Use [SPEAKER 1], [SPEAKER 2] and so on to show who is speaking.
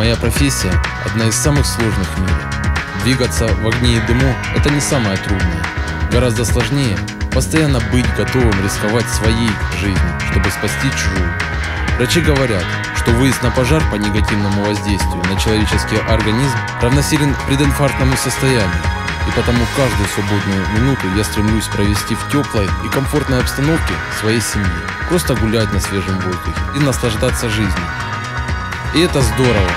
[SPEAKER 1] моя профессия – одна из самых сложных в мире. Двигаться в огне и дыму – это не самое трудное. Гораздо сложнее постоянно быть готовым рисковать своей жизнью, чтобы спасти чужую. Врачи говорят, что выезд на пожар по негативному воздействию на человеческий организм равносилен прединфарктному состоянию, и потому каждую свободную минуту я стремлюсь провести в теплой и комфортной обстановке своей семьи, просто гулять на свежем воздухе и наслаждаться жизнью. И это здорово,